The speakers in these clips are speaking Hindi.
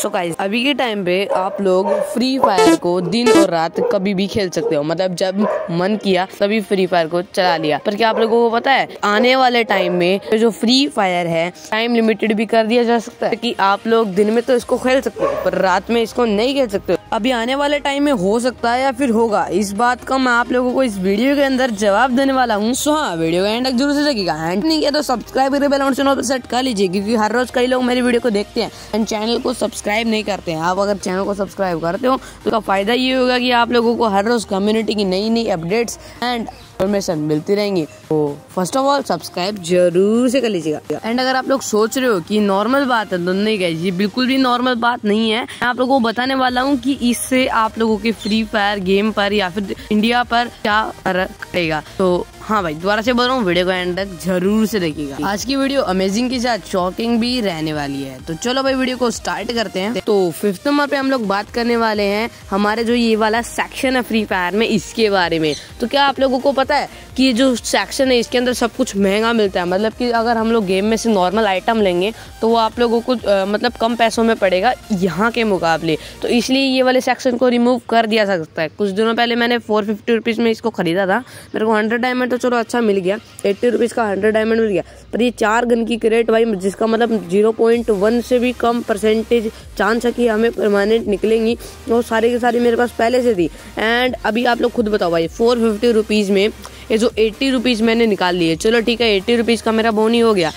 सो so गाइस अभी के टाइम पे आप लोग फ्री फायर को दिन और रात कभी भी खेल सकते हो। मतलब जब मन किया, तभी फ्री फायर को चला लिया। पर क्या आप लोगों को पता है, आने वाले टाइम में जो फ्री फायर है टाइम लिमिटेड भी कर दिया जा सकता है। कि आप लोग दिन में तो इसको खेल सकते हो, पर रात में इसको नहीं खेल सकते अभी आने वाले टाइम में हो सकता है या फिर होगा, इस बात का मैं आप लोगों को इस वीडियो के अंदर जवाब देने वाला हूँ। सो हाँ वीडियो का एंड तक ज़रूर से लगेगा एंड नहीं किया तो सब्सक्राइब करके बेल आइकन सेट कर लीजिए, क्योंकि हर रोज कई लोग मेरी वीडियो को देखते हैं। एंड चैनल को सब्सक्राइब नहीं करते हैं। आप अगर चैनल को सब्सक्राइब करते हो तो उसका फ़ायदा ये होगा कि आप लोगों को हर रोज कम्युनिटी की नई नई अपडेट्स एंड इन्फॉर्मेशन मिलती रहेंगी। तो फ़र्स्ट ऑफ़ ऑल सब्सक्राइब ज़रूर से कर लीजिएगा। एंड अगर आप लोग सोच रहे हो कि नॉर्मल बात है तो नहीं गई ये बिल्कुल भी नॉर्मल बात नहीं है। मैं आप लोगों को बताने वाला हूँ कि इससे आप लोगों के फ्री फायर गेम पर या फिर इंडिया पर क्या फ़र्क पड़ेगा। तो हाँ भाई दोबारा से बोल रहा हूँ वीडियो को एंड तक ज़रूर से देखिएगा। आज की वीडियो अमेजिंग के साथ शॉकिंग भी रहने वाली है। तो चलो भाई वीडियो को स्टार्ट करते हैं। तो फिफ्थ नंबर पे हम लोग बात करने वाले हैं हमारे जो ये वाला सेक्शन है फ्री फायर में इसके बारे में। तो क्या आप लोगों को पता है कि जो सेक्शन है इसके अंदर सब कुछ महँगा मिलता है? मतलब कि अगर हम लोग गेम में से नॉर्मल आइटम लेंगे तो वो आप लोगों को आ, मतलब कम पैसों में पड़ेगा यहाँ के मुकाबले। तो इसलिए ये वाले सेक्शन को रिमूव कर दिया सकता है। कुछ दिनों पहले मैंने फोर फिफ्टी रुपीज़ में इसको खरीदा था। मेरे को हंड्रेड डायमंड तो चलो अच्छा मिल गया। एट्टी रुपीज़ का हंड्रेड डायमंड मिल गया। पर ये चार गन की क्रेट भाई जिसका मतलब ज़ीरो पॉइंट वन से भी कम परसेंटेज चांस है कि हमें परमानेंट निकलेंगी। वो सारी की सारी मेरे पास पहले से थी। एंड अभी आप लोग खुद बताओ भाई फोर फिफ्टी रुपीज़ में ये जो एट्टी रुपीज़ मैंने निकाल लिए चलो ठीक है एट्टी रुपीज़ का मेरा बोन ही गया।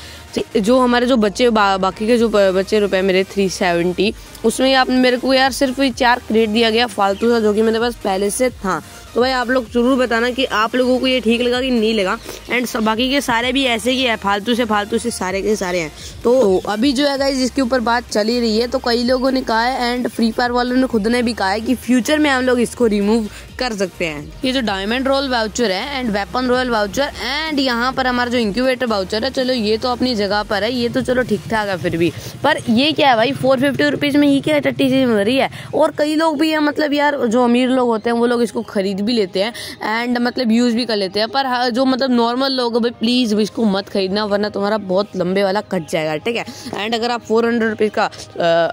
जो हमारे जो बच्चे बा, बाकी के जो बच्चे रुपए मेरे थ्री सेवेंटी उसमें आपने मेरे को यार सिर्फ़ चार क्रेडिट दिया गया फालतू सा जो कि मेरे पास पहले से था। तो भाई आप लोग ज़रूर बताना कि आप लोगों को ये ठीक लगा कि नहीं लगा। एंड बाकी के सारे भी ऐसे ही है फालतू से फालतू से सारे के सारे हैं। तो, तो अभी जो है गाइज़ इसके ऊपर बात चली रही है तो कई लोगों ने कहा है एंड फ्री फायर वालों ने खुद ने भी कहा है कि फ्यूचर में हम लोग इसको रिमूव कर सकते हैं। ये जो डायमंड रोल वाउचर है and weapon royal voucher and यहाँ पर हमारा जो इंक्यूबेटर वाउचर है चलो ये तो अपनी जगह पर है ये तो चलो ठीक ठाक है फिर भी। पर ये क्या है भाई फोर फिफ्टी रुपीज़ में ही क्या टट्टी चीज़ मिल रही है? और कई लोग भी है मतलब यार जो अमीर लोग होते हैं वो लोग इसको खरीद भी लेते हैं एंड मतलब यूज़ भी कर लेते हैं। पर हाँ, जो मतलब नॉर्मल लोग भाई प्लीज़ इसको मत खरीदना वरना तुम्हारा बहुत लंबे वाला कट जाएगा ठीक है? एंड अगर आप फोर हंड्रेड रुपीज़ का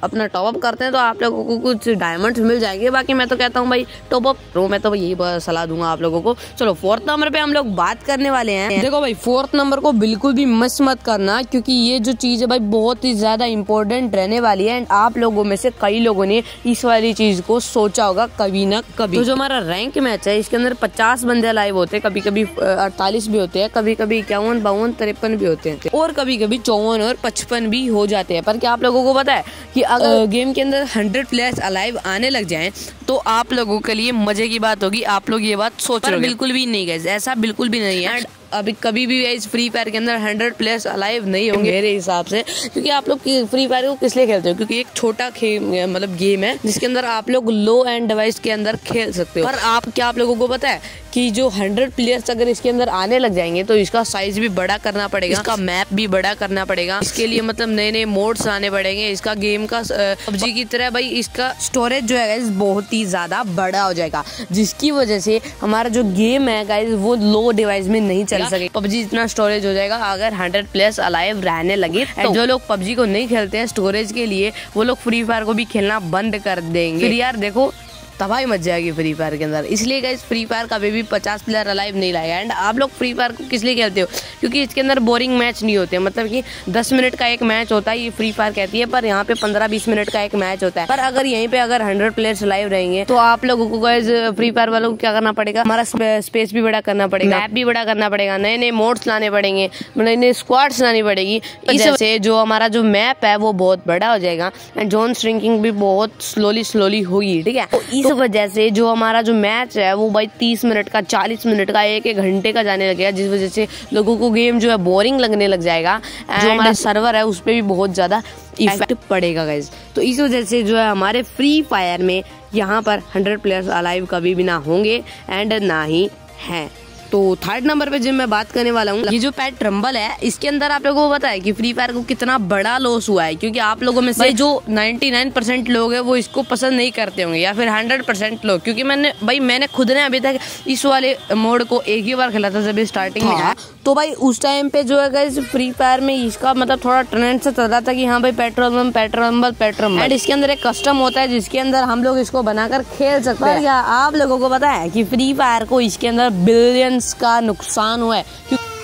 अपना टॉपअप करते हैं तो आप लोगों को कुछ डायमंड मिल जाएँगे। बाकी मैं तो कहता हूँ भाई टॉपअप रो मैं तो यही सलाह दूँगा आप लोगों को। चलो फोर्थ नंबर पे हम लोग बात करने वाले हैं। देखो भाई फोर्थ नंबर को बिल्कुल भी मिस मत करना क्योंकि ये जो चीज़ है भाई बहुत ही ज़्यादा इंपॉर्टेंट रहने वाली है। एंड आप लोगों में से कई लोगों ने इस वाली चीज़ को सोचा होगा कभी ना कभी। तो जो हमारा रैंक मैच है इसके अंदर पचास बंदे लाइव होते हैं कभी कभी अड़तालीस भी होते हैं कभी कभी इक्यावन बावन तिरपन भी होते हैं। और कभी कभी चौवन और पचपन भी हो जाते हैं। पर क्या आप लोगों को पता है कि अगर गेम के अंदर हंड्रेड प्लेयर्स अलाइव आने लग जाए तो आप लोगों के लिए मज़े की बात होगी। आप लोग ये बात सोच रहे बिल्कुल भी नहीं गए ऐसा बिल्कुल भी नहीं है। अभी कभी भी इस फ्री फायर के अंदर हंड्रेड प्लेयर्स अलाइव नहीं होंगे। मेरे हिसाब से क्योंकि आप लोग फ्री फायर को किस लिए खेलते हो? क्योंकि एक छोटा मतलब गेम है जिसके अंदर आप लोग लो एंड डिवाइस के अंदर खेल सकते हो। पर आप क्या आप लोगों को पता है? कि जो हंड्रेड प्लेयर्स अगर इसके अंदर आने लग जाएँगे तो इसका साइज़ भी बड़ा करना पड़ेगा। इसका मैप भी बड़ा करना पड़ेगा। इसके लिए मतलब नए नए मोड्स आने पड़ेंगे। इसका गेम का पबजी की तरह भाई इसका स्टोरेज जो है बहुत ही ज़्यादा बड़ा हो जाएगा। जिसकी वजह से हमारा जो गेम है गाइज़ वो लो डिवाइस में नहीं चल सके। पबजी इतना स्टोरेज हो जाएगा। अगर हंड्रेड प्लेस अलाइव रहने लगे तो जो लोग पबजी को नहीं खेलते हैं स्टोरेज के लिए वो लोग फ्री फायर को भी खेलना बंद कर देंगे। फिर यार देखो तबाही मच जाएगी फ्री फायर के अंदर। इसलिए गाइज़ फ्री फायर का भी पचास प्लेयर अलाइव नहीं लाएगा एंड आप लोग फ्री फायर को किस लिए खेलते हो? क्योंकि इसके अंदर बोरिंग मैच नहीं होते। मतलब कि दस मिनट का एक मैच होता है ये फ्री फायर कहती है पर यहाँ पे पंद्रह बीस मिनट का एक मैच होता है। पर अगर यहीं पे अगर हंड्रेड प्लेयर्स लाइव रहेंगे तो आप लोगों को गाइज़ फ्री फायर वालों को क्या करना पड़ेगा? हमारा स्पेस भी बड़ा करना पड़ेगा। मैप भी बड़ा करना पड़ेगा। नए नए मोड्स लाने पड़ेंगे। नए नए स्क्वाड्स लानी पड़ेगी। इस से जो हमारा जो मैप है वो बहुत बड़ा हो जाएगा। एंड जोन श्रिंकिंग भी बहुत स्लोली स्लोली होगी ठीक है? तो इस तो वजह से जो हमारा जो मैच है वो भाई तीस मिनट का चालीस मिनट का एक एक घंटे का जाने लगेगा जिस वजह से लोगों को गेम जो है बोरिंग लगने लग जाएगा। जो हमारा सर्वर है उस पर भी बहुत ज़्यादा इफ़ेक्ट पड़ेगा गाइज़ तो इस वजह से जो है हमारे फ्री फायर में यहाँ पर हंड्रेड प्लेयर्स अलाइव कभी भी ना होंगे एंड ना ही हैं। तो थर्ड नंबर पे जो मैं बात करने वाला हूँ। ये जो पेट रंबल है इसके अंदर आप लोगों को पता है कि फ्री फायर को कितना बड़ा लॉस हुआ है क्योंकि आप लोगों में से जो 99 परसेंट लोग हैं वो इसको पसंद नहीं करते होंगे या फिर 100 परसेंट लोग क्योंकि मैंने भाई मैंने खुद ने अभी तक इस वाले मोड को एक ही बार खेला था जब स्टार्टिंग में हाँ। तो भाई उस टाइम पे जो है इस फ्री फायर में इसका मतलब थोड़ा ट्रेंड से चल रहा था कि हाँ भाई petrol bomb petrol bomb petrol and इसके अंदर एक कस्टम होता है जिसके अंदर हम लोग इसको बनाकर खेल सकते हैं। आप लोगों को पता है कि फ्री फायर को इसके अंदर बिलियंस का नुकसान हुआ है।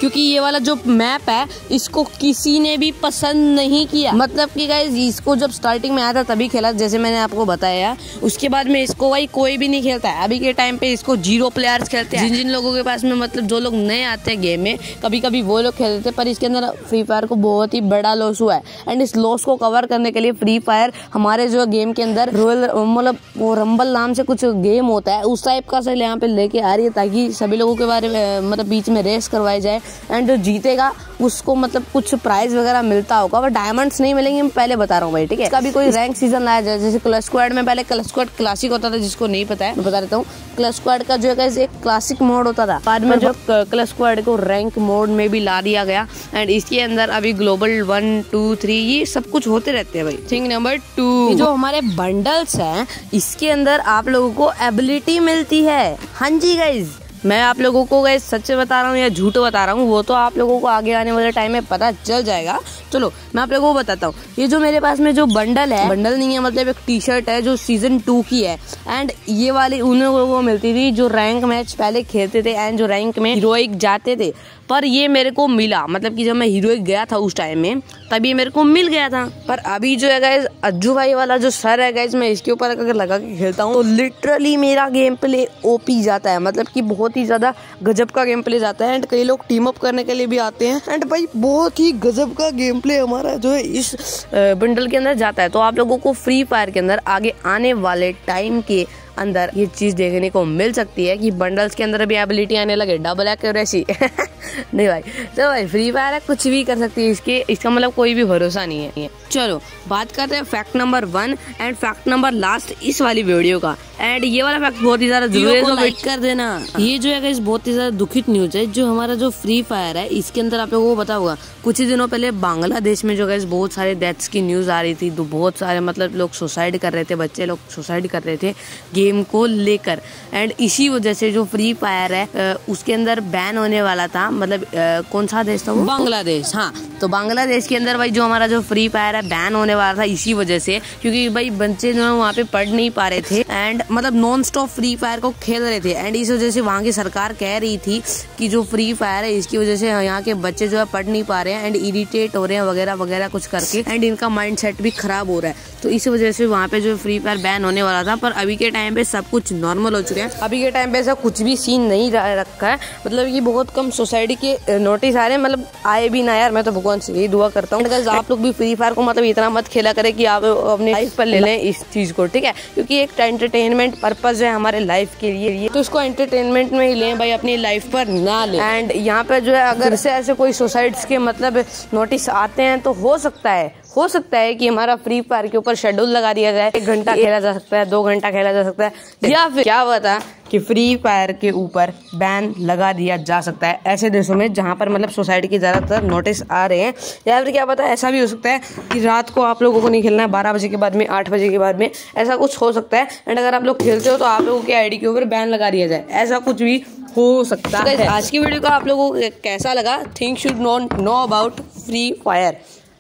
क्योंकि ये वाला जो मैप है इसको किसी ने भी पसंद नहीं किया। मतलब कि गाइज़ इसको जब स्टार्टिंग में आया था तभी खेला जैसे मैंने आपको बताया। उसके बाद में इसको भाई कोई भी नहीं खेलता है। अभी के टाइम पे इसको ज़ीरो प्लेयर्स खेलते हैं। जिन जिन लोगों के पास में मतलब जो लोग नए आते हैं गेम में कभी कभी वो लोग खेलते हैं पर इसके अंदर फ्री फायर को बहुत ही बड़ा लॉस हुआ है। एंड इस लॉस को कवर करने के लिए फ्री फायर हमारे जो गेम के अंदर रोयल मतलब वो रंबल नाम से कुछ गेम होता है उस टाइप का से यहाँ पे लेके आ रही है ताकि सभी लोगों के बारे में मतलब बीच में रेस करवाई जाए। एंड जो जीतेगा उसको मतलब कुछ प्राइज वगैरह मिलता होगा। पर डायमंड्स नहीं मिलेंगे मैं पहले बता रहा हूँ भाई ठीक है? कभी कोई रैंक सीज़न लाया जाए जैसे क्लस स्क्वाड में पहले क्लस स्क्वाड क्लासिक होता था जिसको नहीं पता है मैं बता देता हूँ। क्लस स्क्वाड का जो है एक क्लासिक मोड होता था। बाद में जो क्लस स्क्वाड को रैंक मोड में भी ला दिया गया। एंड इसके अंदर अभी ग्लोबल वन टू थ्री ये सब कुछ होते रहते हैं भाई। थिंग नंबर टू जो हमारे बंडल्स हैं इसके अंदर आप लोगों को एबिलिटी मिलती है। हाँ जी गाइज़ मैं आप लोगों को गए सच बता रहा हूँ या झूठ बता रहा हूँ, वो तो आप लोगों को आगे आने वाले टाइम में पता चल जाएगा। चलो, मैं आप लोगों को बताता हूँ। ये जो मेरे पास में जो बंडल है बंडल नहीं है मतलब एक टी शर्ट है जो सीज़न टू की है। एंड ये वाली उन लोगों को मिलती थी जो रैंक मैच पहले खेलते थे एंड जो रैंक में हीरोइक जाते थे। पर ये मेरे को मिला मतलब कि जब मैं हीरोइक गया था उस टाइम में, तब ये मेरे को मिल गया था। पर अभी जो है गाइज़ अज्जू भाई वाला जो सर है गाइज़ मैं इसके ऊपर अगर लगा के खेलता हूँ तो लिटरली मेरा गेम प्ले ओपी जाता है। मतलब कि बहुत ही ज़्यादा गजब का गेम प्ले जाता है। एंड कई लोग टीम अप करने के लिए भी आते हैं। एंड भाई, बहुत ही गजब का गेम प्ले हमारा जो है इस बंडल के अंदर जाता है। तो आप लोगों को फ्री फायर के अंदर आगे आने वाले टाइम के अंदर ये चीज़ देखने को मिल सकती है कि बंडल्स के अंदर भी एबिलिटी आने लगे डबल एक्यूरेसी नहीं भाई। तो भाई फ्री फायर है कुछ भी कर सकती है इसके। इसका मतलब कोई भी भरोसा नहीं है। चलो बात करते हैं fact number one and fact number last इस वाली वीडियो का। एंड ये वाला फैक्ट बहुत ही ज़्यादा ज़रूरी है वेट कर देना। ये जो है बहुत ही ज़्यादा दुखित न्यूज़ है जो हमारा जो फ्री फायर है इसके अंदर आप लोगों को पता होगा। कुछ ही दिनों पहले बांग्लादेश में जो है बहुत सारे डेथ्स की न्यूज़ आ रही थी तो बहुत सारे मतलब लोग सुसाइड कर रहे थे बच्चे लोग सुसाइड कर रहे थे गेम को लेकर। एंड इसी वजह से जो फ्री फायर है उसके अंदर बैन होने वाला था मतलब कौन सा देश था वो? बांग्लादेश हाँ। तो बांग्लादेश के अंदर भाई जो हमारा जो फ्री फायर है बैन होने वाला था इसी वजह से क्योंकि भाई बच्चे जो है वहाँ पे पढ़ नहीं पा रहे थे एंड मतलब नॉन स्टॉप फ्री फायर को खेल रहे थे एंड इस वजह से वहाँ की सरकार कह रही थी कि जो फ्री फायर है इसकी वजह से यहाँ के बच्चे जो है पढ़ नहीं पा रहे हैं एंड इरिटेट हो रहे हैं वगैरह वगैरह कुछ करके एंड इनका माइंड सेट भी खराब हो रहा है। तो इस वजह से वहाँ पे जो फ्री फायर बैन होने वाला था पर अभी के टाइम पे सब कुछ नॉर्मल हो चुके हैं। अभी के टाइम पे ऐसा कुछ भी सीन नहीं रखा है। मतलब ये बहुत कम सोसाइटी के नोटिस आ रहे हैं मतलब आए भी ना यार मैं तो भगवान से यही दुआ करता हूँ। आप लोग भी फ्री फायर को मतलब इतना मत खेला करें कि आप अपने लाइफ पर ले लें इस चीज़ को ठीक है? क्योंकि एक एंटरटेनमेंट पर्पज है हमारे लाइफ के लिए तो इसको एंटरटेनमेंट में ही लें भाई अपनी लाइफ पर ना लें। एंड यहाँ पे जो है अगर से ऐसे कोई सुसाइड्स के मतलब नोटिस आते हैं तो हो सकता है हो सकता है कि हमारा फ्री फायर के ऊपर शेड्यूल लगा दिया जाए। एक घंटा खेला जा सकता है दो घंटा खेला जा सकता है। या फिर क्या बता कि फ्री फायर के ऊपर बैन लगा दिया जा सकता है ऐसे देशों में जहाँ पर मतलब सोसाइटी के ज़्यादातर नोटिस आ रहे हैं। या फिर क्या पता ऐसा भी हो सकता है कि रात को आप लोगों को नहीं खेलना है बारह बजे के बाद में आठ बजे के बाद में ऐसा कुछ हो सकता है। एंड अगर आप लोग खेलते हो तो आप लोगों के आईडी के ऊपर बैन लगा दिया जाए। ऐसा कुछ भी हो सकता है। आज की वीडियो का आप लोगों को कैसा लगा? Think should not know about Free Fire